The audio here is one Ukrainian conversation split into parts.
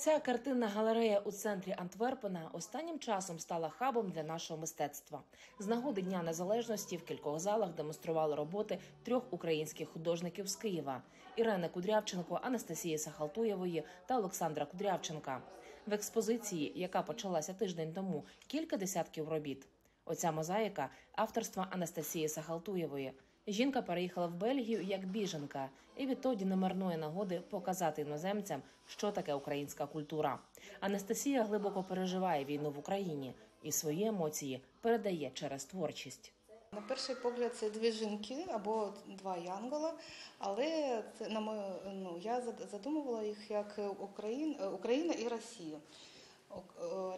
Ця картинна галерея у центрі Антверпена останнім часом стала хабом для нашого мистецтва. З нагоди Дня Незалежності в кількох залах демонстрували роботи трьох українських художників з Києва: Ірени Кудрявченко, Анастасії Сахалтуєвої та Олександра Кудрявченка. В експозиції, яка почалася тиждень тому, кілька десятків робіт. Оця мозаїка авторства Анастасії Сахалтуєвої. Жінка переїхала в Бельгію як біженка і відтоді не марнує нагоди показати іноземцям, що таке українська культура. Анастасія глибоко переживає війну в Україні і свої емоції передає через творчість. На перший погляд це дві жінки або два янгола, але це на мою ну я задумувала їх як Україн, Україна і Росія.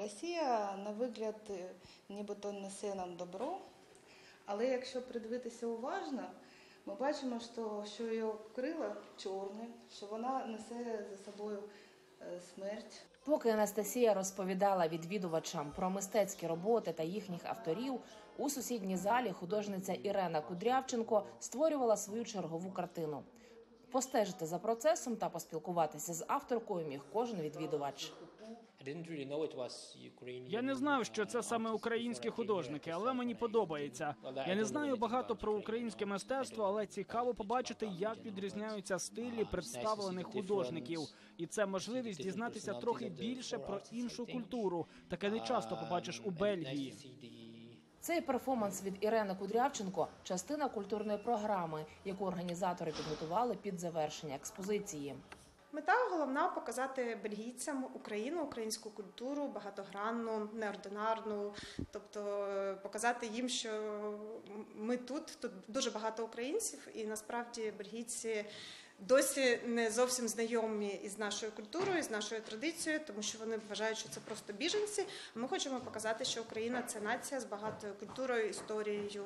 Росія на вигляд нібито несе нам добро, але якщо придивитися уважно, ми бачимо, що, що її крила чорні, що вона несе за собою е, смерть. Поки Анастасія розповідала відвідувачам про мистецькі роботи та їхніх авторів, у сусідній залі художниця Ірена Кудрявченко створювала свою чергову картину. Постежити за процесом та поспілкуватися з авторкою міг кожен відвідувач. Я не знав, що це саме українські художники, але мені подобається. Я не знаю багато про українське мистецтво, але цікаво побачити, як відрізняються стилі представлених художників, і це можливість дізнатися трохи більше про іншу культуру. Таке не часто побачиш у Бельгії. Цей перформанс від Ірени Кудрявченко частина культурної програми, яку організатори підготували під завершення експозиції. Мета головна показати бельгійцям Україну, українську культуру, багатогранну, неординарну, тобто е, показати їм, що ми тут, тут дуже багато українців, і насправді бельгійці досі не зовсім знайомі із нашою культурою, з нашою традицією, тому що вони вважають, що це просто біженці. Ми хочемо показати, що Україна це нація з багатою культурою, історією,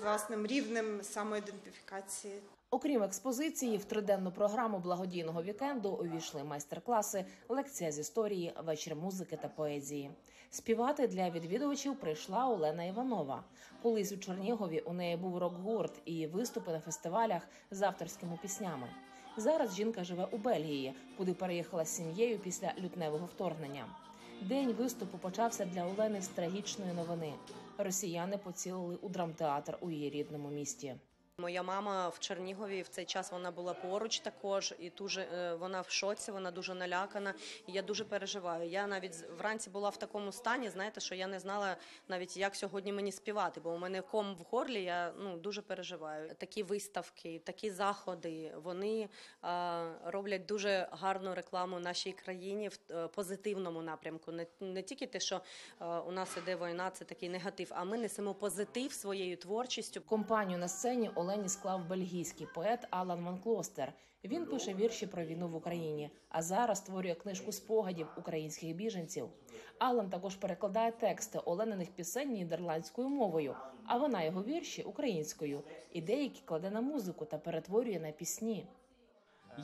власним рівнем самоідентифікації. Окрім експозиції, в триденну програму благодійного вікенду увійшли майстер-класи, лекція з історії, вечір музики та поезії. Співати для відвідувачів прийшла Олена Іванова. Колись у Чернігові у неї був рок-гурт і виступи на фестивалях з авторськими піснями. Зараз жінка живе у Бельгії, куди переїхала з сім'єю після лютневого вторгнення. День виступу почався для Олени з трагічної новини. Росіяни поцілили у драмтеатр у її рідному місті. Моя мама в Чернігові в цей час вона була поруч також, і дуже е, вона в шоці, вона дуже налякана. І я дуже переживаю. Я навіть вранці була в такому стані, знаєте, що я не знала навіть як сьогодні мені співати, бо у мене ком в горлі. Я ну дуже переживаю. Такі виставки, такі заходи, вони е, роблять дуже гарну рекламу нашій країні в е, позитивному напрямку. Не, не тільки те, що е, у нас іде війна, це такий негатив, а ми несемо позитив своєю творчістю. Компанію на сцені Олені склав бельгійський поет Алан Монклостер. Він пише вірші про війну в Україні, а зараз створює книжку спогадів українських біженців. Алан також перекладає тексти Олениних пісень нідерландською мовою, а вона його вірші українською. І деякі кладе на музику та перетворює на пісні.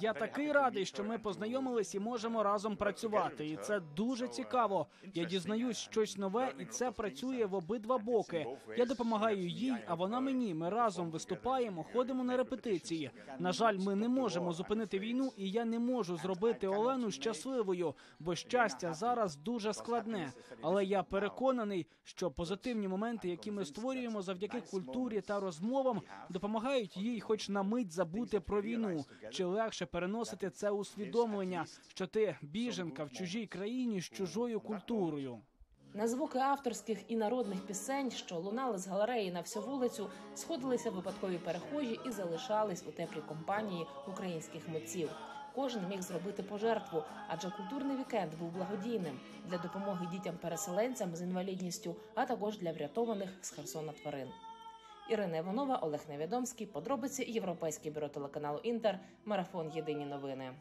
Я такий радий, що ми познайомились і можемо разом працювати. І це дуже цікаво. Я дізнаюсь щось нове, і це працює в обидва боки. Я допомагаю їй, а вона мені. Ми разом виступаємо, ходимо на репетиції. На жаль, ми не можемо зупинити війну, і я не можу зробити Олену щасливою, бо щастя зараз дуже складне. Але я переконаний, що позитивні моменти, які ми створюємо завдяки культурі та розмовам, допомагають їй, хоч на мить забути про війну, чи легше переносити це усвідомлення, що ти біженка в чужій країні з чужою культурою. На звуки авторських і народних пісень, що лунали з галереї на всю вулицю, сходилися випадкові перехожі і залишались у теплій компанії українських митців. Кожен міг зробити пожертву, адже культурний вікенд був благодійним для допомоги дітям-переселенцям з інвалідністю, а також для врятованих з Херсона тварин. Ірина Іванова, Олег Невідомський. Подробиці Європейське бюро телеканалу Інтер. Марафон Єдині новини.